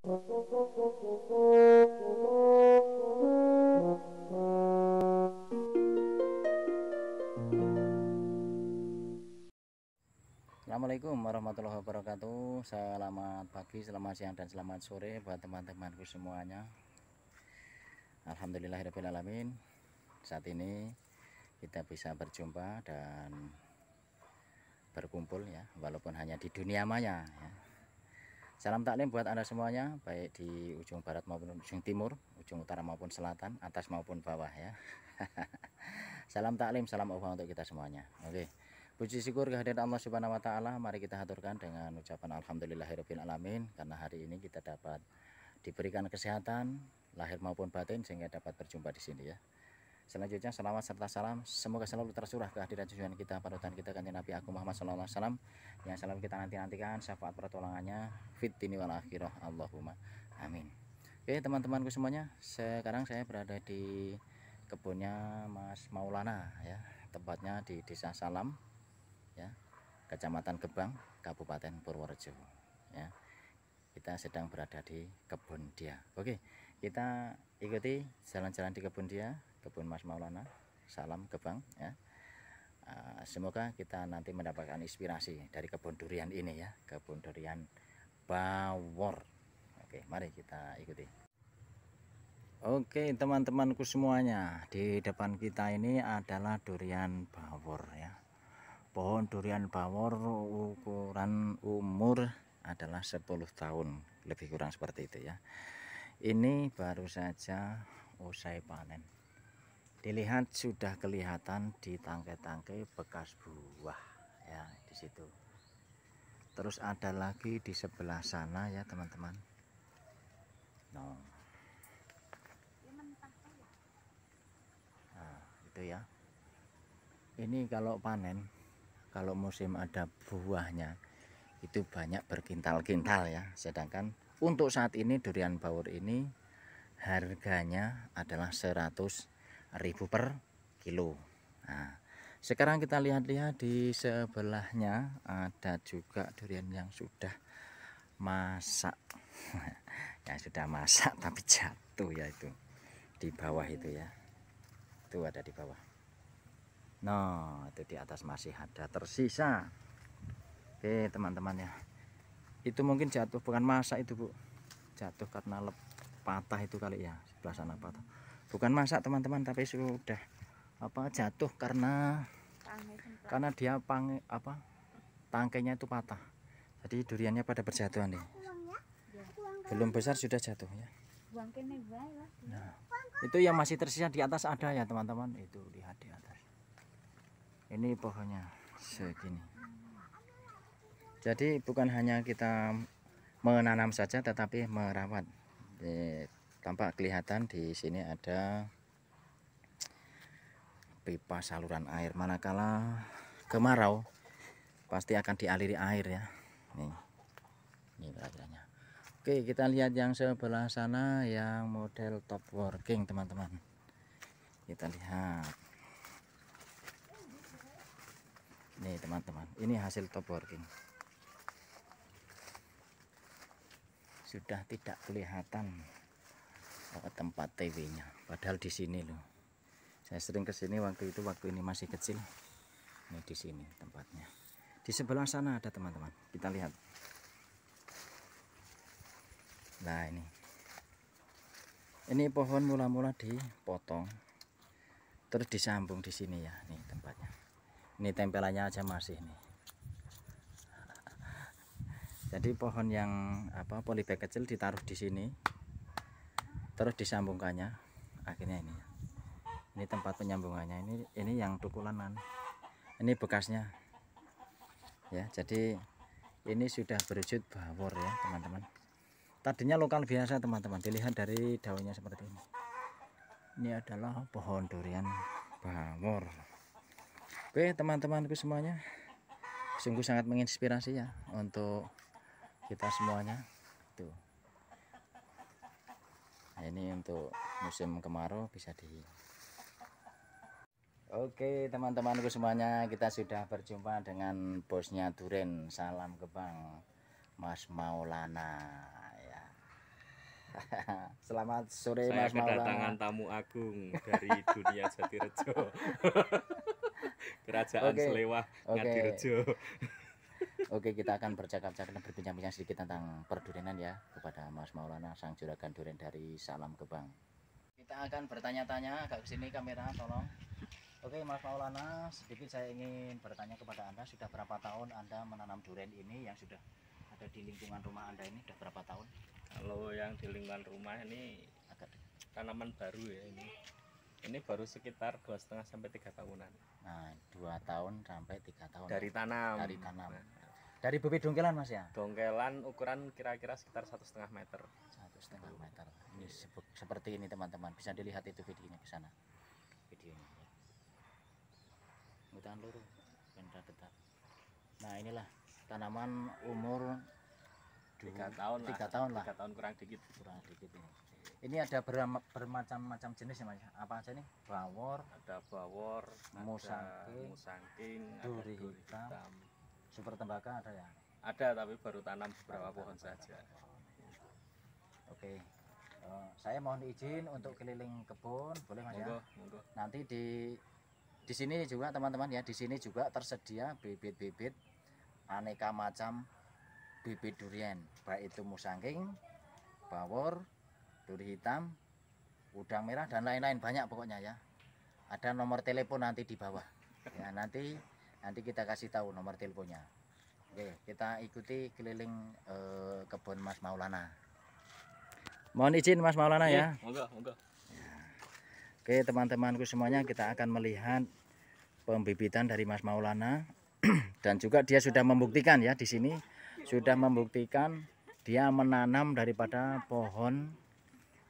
Assalamualaikum warahmatullahi wabarakatuh. Selamat pagi, selamat siang, dan selamat sore Buat teman-temanku semuanya. Alhamdulillahirrahmanirrahim Saat ini kita bisa berjumpa dan berkumpul ya Walaupun hanya di dunia maya ya. Salam taklim buat anda semuanya Baik di ujung barat maupun ujung timur Ujung utara maupun selatan Atas maupun bawah ya Salam taklim, salam Allah untuk kita semuanya Oke Puji syukur kehadiran Allah Subhanahu wa taala. Mari kita haturkan dengan ucapan alhamdulillahirabbil alamin karena hari ini kita dapat diberikan kesehatan lahir maupun batin sehingga dapat berjumpa di sini ya. Selanjutnya salawat serta salam. Semoga selalu tersurah kehadiran tujuan kita panutan kita kanjeng Nabi Agung Muhammad sallallahu alaihi wasallam. Yang selalu kita nanti-nantikan syafaat pertolongannya fit ini wal Allahumma amin. Oke teman-temanku semuanya, sekarang saya berada di kebunnya Mas Maulana ya, tempatnya di Desa Salam ya. Kecamatan Gebang Kabupaten Purworejo ya. Kita sedang berada di kebun dia. Oke kita ikuti jalan-jalan di kebun dia kebun Mas Maulana. Salam Gebang ya. Uh, semoga kita nanti mendapatkan inspirasi dari kebun durian ini ya. Kebun durian bawor. Oke mari kita ikuti. Oke teman-temanku semuanya di depan kita ini adalah durian bawor ya. Pohon durian bawor ukuran umur adalah 10 tahun lebih kurang seperti itu ya. Ini baru saja usai panen dilihat sudah kelihatan di tangkai-tangkai bekas buah ya di situ. Terus ada lagi di sebelah sana ya teman-teman. No. nah itu ya. Ini kalau panen kalau musim ada buahnya itu banyak berkintal-kintal ya. Sedangkan untuk saat ini durian bawor ini harganya adalah 100.000 per kilo nah, sekarang kita lihat-lihat di sebelahnya ada juga durian yang sudah masak yang sudah masak tapi jatuh ya itu di bawah itu ya itu ada di bawah Nah, itu di atas masih ada tersisa. Oke, teman-teman ya. Itu mungkin jatuh bukan masak itu, Bu. Jatuh karena lep, patah itu kali ya, sebelah sana patah. Bukan masak, teman-teman, tapi sudah apa jatuh karena karena dia pang apa? Tangkainya itu patah. Jadi duriannya pada berjatuhan nih. Belum besar sudah jatuh ya. Nah, itu yang masih tersisa di atas ada ya, teman-teman. Itu lihat di atas ini pohonnya segini jadi bukan hanya kita menanam saja tetapi merawat tampak kelihatan di sini ada pipa saluran air. Manakala kemarau pasti akan dialiri air ya. Nih ini kira oke kita lihat yang sebelah sana yang model top working teman-teman. Kita lihat. Nih teman-teman ini hasil top working. Sudah tidak kelihatan tempat TW nya padahal di sini loh saya sering ke sini waktu itu waktu ini masih kecil. Ini di sini tempatnya. Di sebelah sana ada teman-teman. Kita lihat. Nah ini. Ini pohon mula-mula dipotong. Terus disambung di sini ya nih tempatnya. Ini tempelannya aja masih nih. Jadi pohon yang apa polybag kecil ditaruh di sini terus disambungkannya. Akhirnya ini. Ini tempat penyambungannya. Ini ini yang tukulanan ini bekasnya. Ya jadi ini sudah berwujud bawor ya teman-teman. Tadinya lokal biasa teman-teman. Dilihat dari daunnya seperti ini. Ini adalah pohon durian bawor. Oke teman-temanku semuanya. Sungguh sangat menginspirasi ya untuk kita semuanya tuh nah, ini untuk musim kemarau bisa di Oke teman-temanku semuanya kita sudah berjumpa dengan bosnya Duren salam kebang Mas Maulana ya Selamat sore Saya Mas Maulana. kedatangan tamu agung dari dunia Jatirejo. Kerajaan Oke, Selewah oke. Ngadirejo. Oke, kita akan bercakap-cakap dan berbincang-bincang sedikit tentang perdurianan ya kepada Mas Maulana sang juragan durian dari Salam Gebang. Kita akan bertanya-tanya agak ke sini kamera tolong. Oke, Mas Maulana, sedikit saya ingin bertanya kepada Anda, sudah berapa tahun Anda menanam durian ini yang sudah ada di lingkungan rumah Anda ini sudah berapa tahun? Kalau yang di lingkungan rumah ini Agak tanaman baru ya ini. Ini baru sekitar dua setengah sampai tiga tahunan Nah, dua tahun sampai tiga tahun. dari tanam. Dari tanam. Nah, dari bibit dongkelan Mas ya? dongkelan ukuran kira-kira sekitar satu setengah meter. Satu setengah meter. Ini sepe- seperti ini teman-teman. Bisa dilihat itu videonya ke sana. Videonya. Ya. Mudahan luru. Benda tetap. Nah inilah tanaman umur Tiga tahun tiga tahun lah. Tiga tahun kurang dikit. Kurang dikit ini. Ini ada bermacam-macam jenis ya Mas. Apa aja nih? Bawor, Ada bawor, ada Musangking, musangking, duri ada duri hitam. hitam. super tembaka ada ya? Ada tapi baru tanam beberapa pohon saja. Oke. Eh, saya mohon izin untuk keliling kebun, boleh Mas ya? Monggo, monggo. nanti di di sini juga teman-teman ya di sini juga tersedia bibit-bibit aneka macam bibit durian baik itu musangking bawor duri hitam udang merah dan lain-lain. Banyak pokoknya ya. Ada nomor telepon nanti di bawah. Ya nanti nanti kita kasih tahu nomor teleponnya. Oke kita ikuti keliling eh, kebun Mas Maulana. Mohon izin Mas Maulana ya. Monggo. Oke teman-temanku semuanya kita akan melihat pembibitan dari Mas Maulana. Dan juga dia sudah membuktikan ya di sini. Sudah membuktikan dia menanam daripada pohon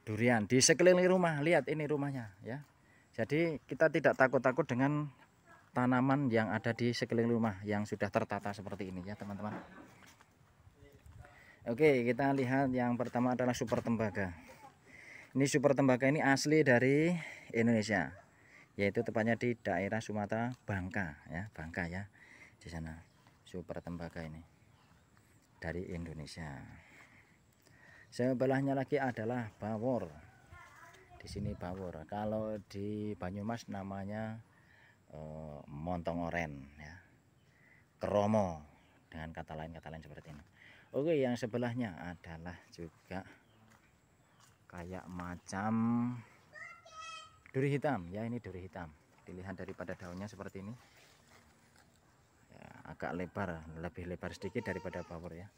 durian di sekeliling rumah lihat ini rumahnya ya jadi kita tidak takut-takut dengan tanaman yang ada di sekeliling rumah yang sudah tertata seperti ini ya teman-teman Oke kita lihat yang pertama adalah super tembaga ini super tembaga ini asli dari Indonesia, yaitu tepatnya di daerah Sumatera Bangka ya, Bangka ya. Di sana super tembaga ini dari Indonesia. Sebelahnya lagi adalah bawor. Di sini bawor. Kalau di Banyumas namanya eh, montong oren ya. Kromo dengan kata lain kata lain seperti ini. Oke, yang sebelahnya adalah juga kayak macam duri hitam ya ini duri hitam dilihat daripada daunnya seperti ini ya, agak lebar lebih lebar sedikit daripada bawor ya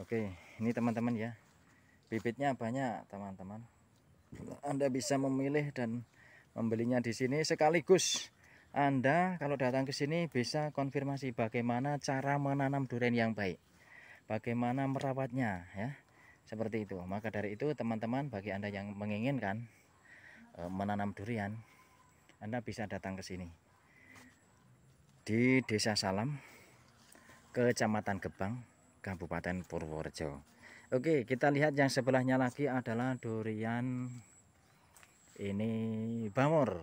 oke ini teman-teman ya bibitnya banyak teman-teman. Anda bisa memilih dan membelinya di sini. Sekaligus anda kalau datang ke sini bisa konfirmasi bagaimana cara menanam durian yang baik. Bagaimana merawatnya ya. Seperti itu. Maka dari itu teman-teman bagi anda yang menginginkan e, menanam durian anda bisa datang ke sini. Di desa Salam kecamatan Gebang Kabupaten Purworejo oke kita lihat yang sebelahnya lagi adalah durian ini bamur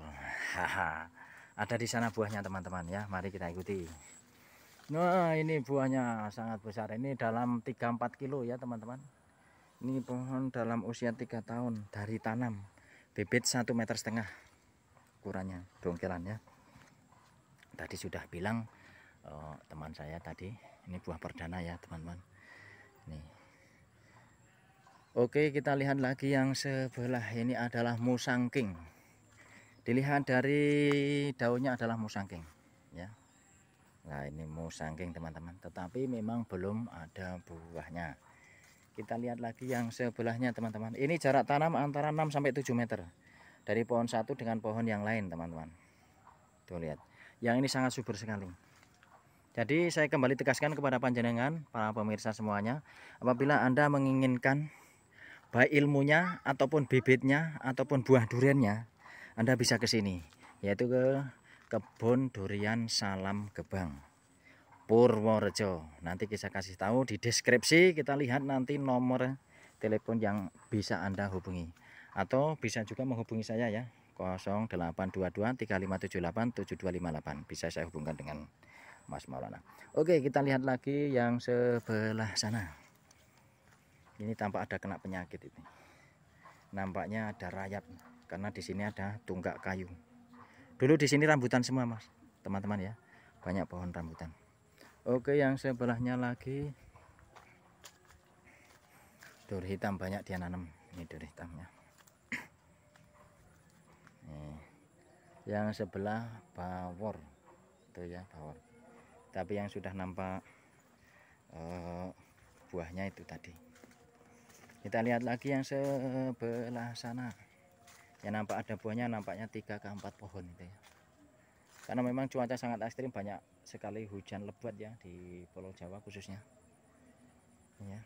haha ada di sana buahnya teman-teman ya. Mari kita ikuti. Nah ini buahnya sangat besar. Ini dalam 3-4 kilo ya teman-teman. Ini pohon dalam usia tiga tahun dari tanam. Bibit satu meter setengah ukurannya dongkelan ya. Tadi sudah bilang eh, teman saya tadi ini buah perdana ya teman-teman. Nih oke kita lihat lagi yang sebelah. Ini adalah musangking dilihat dari daunnya adalah musangking ya. Nah ini musangking teman-teman. Tetapi memang belum ada buahnya. Kita lihat lagi yang sebelahnya teman-teman. Ini jarak tanam antara 6 sampai 7 meter dari pohon satu dengan pohon yang lain teman-teman. Tuh lihat. Yang ini sangat subur sekali. Jadi saya kembali tegaskan kepada panjenengan para pemirsa semuanya apabila anda menginginkan baik ilmunya ataupun bibitnya ataupun buah duriannya anda bisa ke sini yaitu ke kebun durian Salam Gebang Purworejo. Nanti kita kasih tahu di deskripsi kita lihat nanti nomor telepon yang bisa Anda hubungi atau bisa juga menghubungi saya ya 0822 3578 7258 bisa saya hubungkan dengan Mas Maulana. Oke, kita lihat lagi yang sebelah sana. Ini tampak ada kena penyakit ini. nampaknya ada rayap karena di sini ada tunggak kayu. Dulu di sini rambutan semua mas. Teman-teman ya banyak pohon rambutan. Oke yang sebelahnya lagi. Dur hitam banyak dia nanam. Ini dur hitamnya. Nih. Yang sebelah bawor. Itu ya bawor. Tapi yang sudah nampak uh, buahnya itu tadi kita lihat lagi yang sebelah sana. Yang nampak ada buahnya nampaknya tiga ke empat pohon itu ya. Karena memang cuaca sangat ekstrim banyak sekali hujan lebat ya di Pulau Jawa khususnya. Ya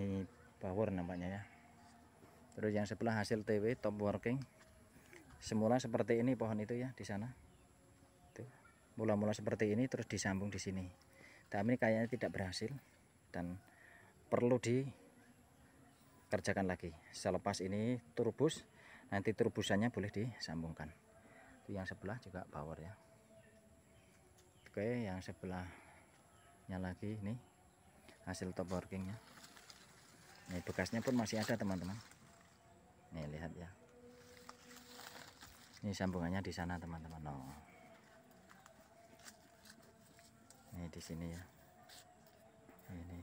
ini power nampaknya ya terus yang sebelah hasil TW top working. Semula seperti ini pohon itu ya di sana. Mula-mula seperti ini terus disambung di sini. Tapi ini kayaknya tidak berhasil dan perlu dikerjakan lagi. Selepas ini turbus nanti turbusannya boleh disambungkan. Itu yang sebelah juga power ya. Oke yang sebelahnya lagi ini hasil top workingnya. Ini bekasnya pun masih ada teman-teman nih lihat ya. Ini sambungannya di sana teman-teman. Oh. ini di sini ya. Ini.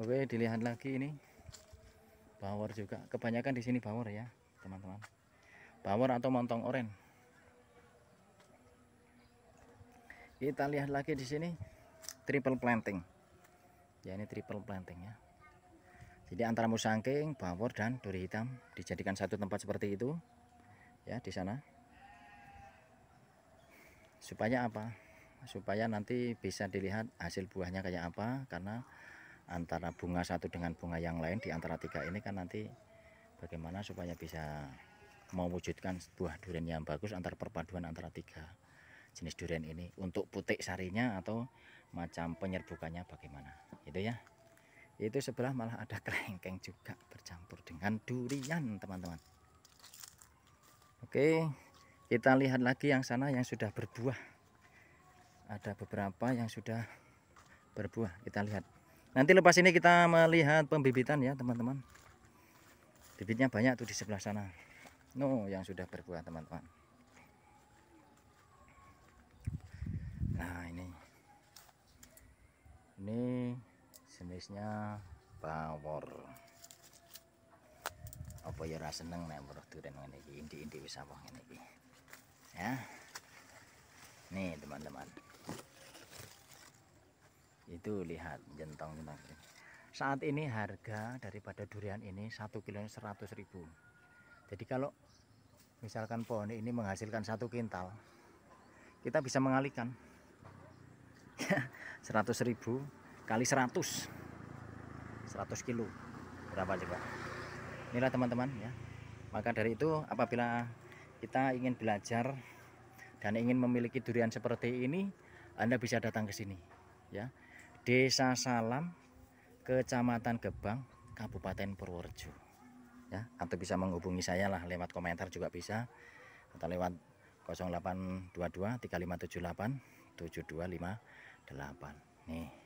Oke dilihat lagi ini. Power juga. Kebanyakan di sini power ya teman-teman. Power atau montong oren kita lihat lagi di sini triple planting. Ya ini triple planting ya jadi antara musangking, bawor dan duri hitam dijadikan satu tempat seperti itu ya di sana. Supaya apa? Supaya nanti bisa dilihat hasil buahnya kayak apa karena antara bunga satu dengan bunga yang lain di antara tiga ini kan nanti bagaimana supaya bisa mewujudkan buah durian yang bagus antara perpaduan antara tiga jenis durian ini untuk putik sarinya atau macam penyerbukannya bagaimana itu ya itu sebelah malah ada kelengkeng juga bercampur dengan durian teman-teman. Oke kita lihat lagi yang sana yang sudah berbuah. Ada beberapa yang sudah berbuah kita lihat. Nanti lepas ini kita melihat pembibitan ya teman-teman. Bibitnya banyak tuh di sebelah sana. No yang sudah berbuah teman-teman. Nah ini. Ini jenisnya power apa ya rasa seneng nek weruh duren ngene iki indi-indi wis apa ngene iki. Ya. Nih teman-teman. Itu lihat jentong jentong saat ini harga daripada durian ini satu kilo seratus ribu. Jadi kalau misalkan pohon ini menghasilkan satu kintal kita bisa mengalihkan. Seratus ribu kali 100 100 kilo. Berapa coba? Inilah teman-teman ya. Maka dari itu apabila kita ingin belajar dan ingin memiliki durian seperti ini Anda bisa datang ke sini ya. Desa Salam Kecamatan Gebang Kabupaten Purworejo ya. Atau bisa menghubungi saya lah lewat komentar juga bisa atau lewat 0822 3578 7258 nih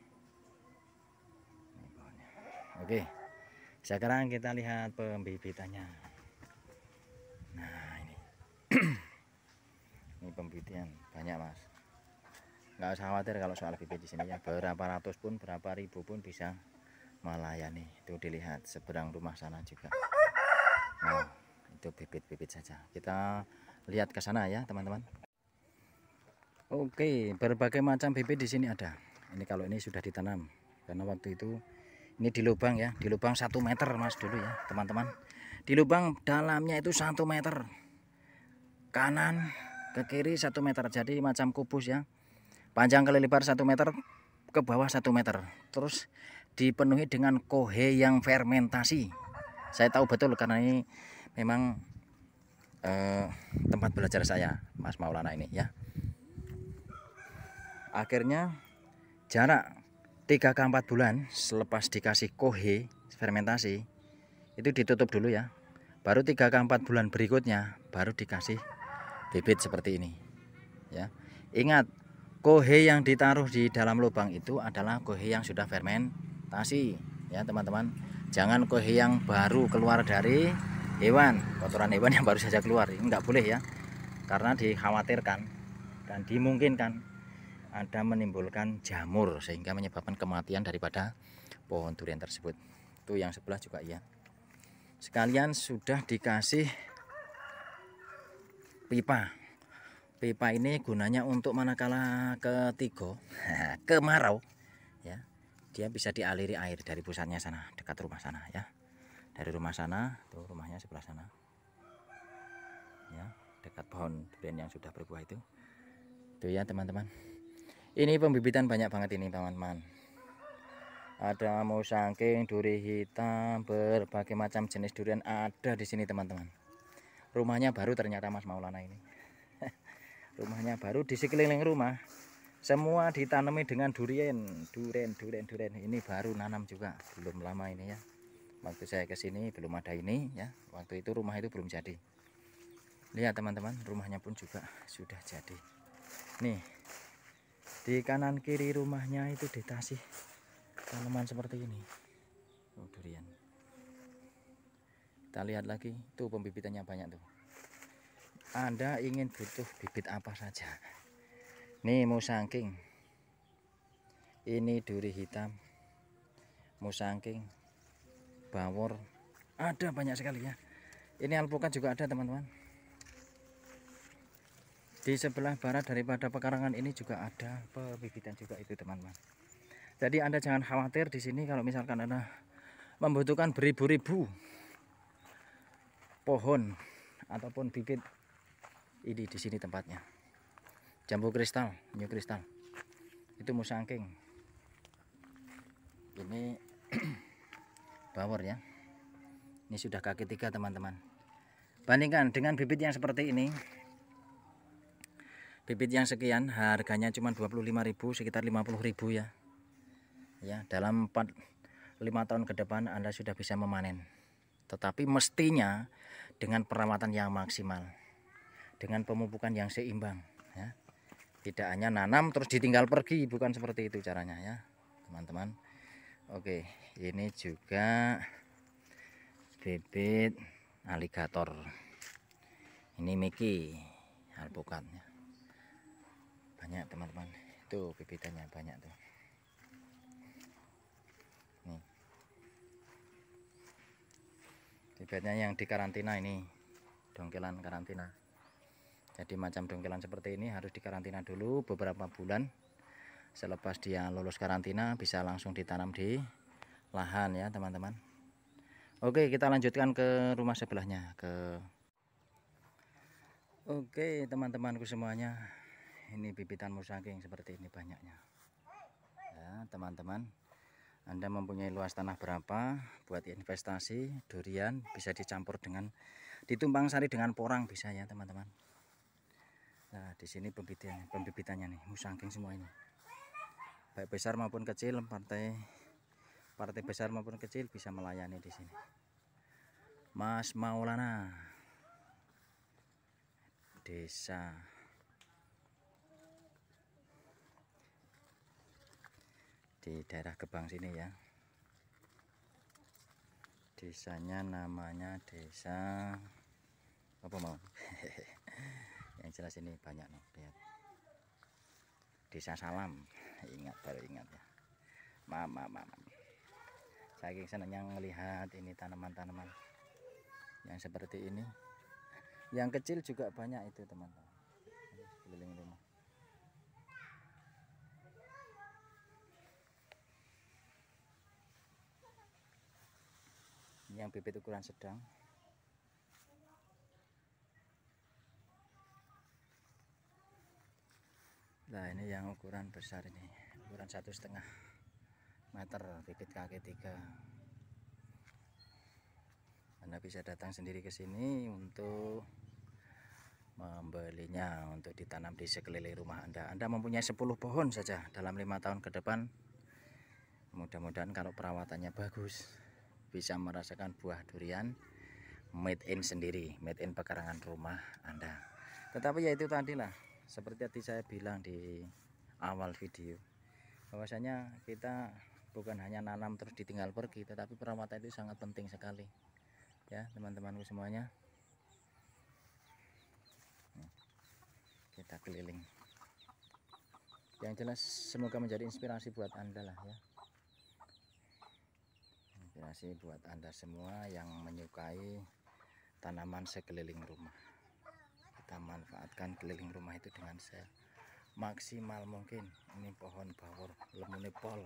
Oke. Sekarang kita lihat pembibitannya. Nah, ini. ini pembibitan banyak, Mas. Nggak usah khawatir kalau soal bibit di sini ya. Berapa ratus pun, berapa ribu pun bisa melayani. Itu dilihat seberang rumah sana juga. Nah, itu bibit-bibit saja. Kita lihat ke sana ya, teman-teman. Oke, berbagai macam bibit di sini ada. Ini kalau ini sudah ditanam karena waktu itu ini di lubang ya di lubang satu meter mas dulu ya teman-teman. Di lubang dalamnya itu satu meter. Kanan ke kiri satu meter jadi macam kubus ya. Panjang kali lebar satu meter ke bawah satu meter. Terus dipenuhi dengan kohe yang fermentasi. Saya tahu betul karena ini memang eh, tempat belajar saya Mas Maulana ini ya. Akhirnya jarak 3 ke 4 bulan selepas dikasih kohe fermentasi itu ditutup dulu ya. Baru 3 ke 4 bulan berikutnya baru dikasih bibit seperti ini ya. Ingat kohe yang ditaruh di dalam lubang itu adalah kohe yang sudah fermentasi ya teman-teman. Jangan kohe yang baru keluar dari hewan kotoran hewan yang baru saja keluar ini enggak boleh ya. Karena dikhawatirkan dan dimungkinkan ada menimbulkan jamur sehingga menyebabkan kematian daripada pohon durian tersebut. Itu yang sebelah juga iya. Sekalian sudah dikasih pipa. Pipa ini gunanya untuk manakala ketiga kemarau ya. Dia bisa dialiri air dari pusatnya sana dekat rumah sana ya. Dari rumah sana tuh rumahnya sebelah sana. Ya dekat pohon durian yang sudah berbuah itu. Tuh ya teman-teman ini pembibitan banyak banget ini teman-teman ada musangking, duri hitam, berbagai macam jenis durian ada di sini teman-teman. Rumahnya baru ternyata Mas Maulana ini. Rumahnya baru di sekeliling rumah. Semua ditanami dengan durian, durian, durian, durian. Ini baru nanam juga, belum lama ini ya. Waktu saya ke sini belum ada ini ya. Waktu itu rumah itu belum jadi. Lihat teman-teman, rumahnya pun juga sudah jadi. Nih, di kanan kiri rumahnya itu dikasih tanaman seperti ini. Oh, durian. Kita lihat lagi. Tuh pembibitannya banyak tuh. Anda ingin butuh bibit apa saja? Nih musangking. Ini duri hitam. Musangking. Bawor. Ada banyak sekali ya. Ini alpukat juga ada teman-teman di sebelah barat daripada pekarangan ini juga ada pembibitan juga itu teman-teman jadi Anda jangan khawatir di sini kalau misalkan Anda membutuhkan beribu-ribu pohon ataupun bibit ini di sini tempatnya. Jambu kristal, new kristal. Itu musangking. Ini bawor ya. Ini sudah kaki tiga teman-teman. Bandingkan dengan bibit yang seperti ini. Bibit yang sekian harganya cuma 25.000 sekitar 50.000 ya. Ya dalam 4 5 tahun ke depan Anda sudah bisa memanen. Tetapi mestinya dengan perawatan yang maksimal dengan pemupukan yang seimbang ya. Tidak hanya nanam terus ditinggal pergi bukan seperti itu caranya ya teman-teman. Oke ini juga bibit aligator. Ini Mickey alpukatnya banyak teman-teman itu bibitannya banyak tuh Ibaratnya yang di karantina ini dongkelan karantina. Jadi macam dongkelan seperti ini harus dikarantina dulu beberapa bulan. Selepas dia lulus karantina bisa langsung ditanam di lahan ya teman-teman. Oke kita lanjutkan ke rumah sebelahnya ke Oke teman-temanku semuanya ini bibitan musangking seperti ini banyaknya ya teman-teman anda mempunyai luas tanah berapa buat investasi durian bisa dicampur dengan ditumpang sari dengan porang bisa ya teman-teman. Nah di sini pembibitannya, pembibitannya nih musangking semua ini. Baik besar maupun kecil partai partai besar maupun kecil bisa melayani di sini. Mas Maulana Desa di daerah Gebang sini ya. Desanya namanya desa apa mau? Yang jelas ini banyak nih lihat. Desa salam ingat baru ingat ya. Maaf maaf maaf saya senangnya melihat ini tanaman-tanaman yang seperti ini. Yang kecil juga banyak itu teman-teman keliling rumah ini yang bibit ukuran sedang nah ini yang ukuran besar ini ukuran satu setengah meter bibit kaki tiga anda bisa datang sendiri ke sini untuk membelinya untuk ditanam di sekeliling rumah Anda. Anda mempunyai 10 pohon saja dalam lima tahun ke depan. Mudah-mudahan kalau perawatannya bagus bisa merasakan buah durian made in sendiri made in pekarangan rumah Anda. Tetapi ya itu tadi lah seperti tadi saya bilang di awal video bahwasanya kita bukan hanya nanam terus ditinggal pergi tetapi perawatan itu sangat penting sekali. Ya teman-temanku semuanya. Kita keliling. Yang jelas semoga menjadi inspirasi buat anda lah ya inspirasi buat anda semua yang menyukai tanaman sekeliling rumah. Kita manfaatkan keliling rumah itu dengan maksimal mungkin. Ini pohon bawor lemune pol.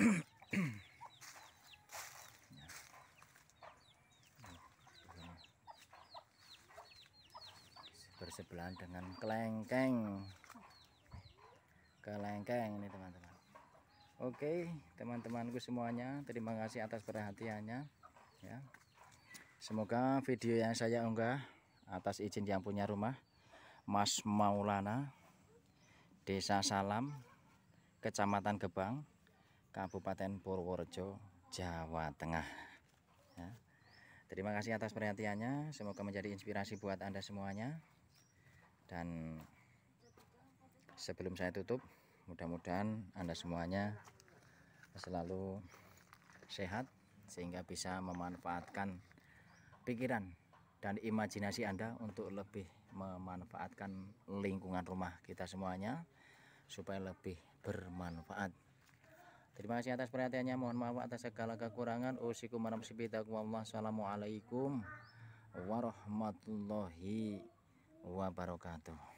Bersebelahan dengan kelengkeng. Kelengkeng ini teman-teman oke teman-temanku semuanya terima kasih atas perhatiannya ya semoga video yang saya unggah atas izin yang punya rumah Mas Maulana Desa Salam Kecamatan Gebang Kabupaten Purworejo Jawa Tengah ya. terima kasih atas perhatiannya semoga menjadi inspirasi buat anda semuanya dan sebelum saya tutup mudah-mudahan anda semuanya selalu sehat sehingga bisa memanfaatkan pikiran dan imajinasi anda untuk lebih memanfaatkan lingkungan rumah kita semuanya supaya lebih bermanfaat. Terima kasih atas perhatiannya. Mohon maaf atas segala kekurangan. Warahmatullahi warahmatullahi wabarakatuh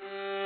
Thank you.